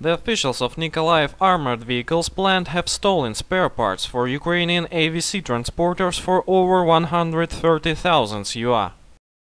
The officials of Nikolaev armored vehicles plant have stolen spare parts for Ukrainian AVC transporters for over 130,000 UA.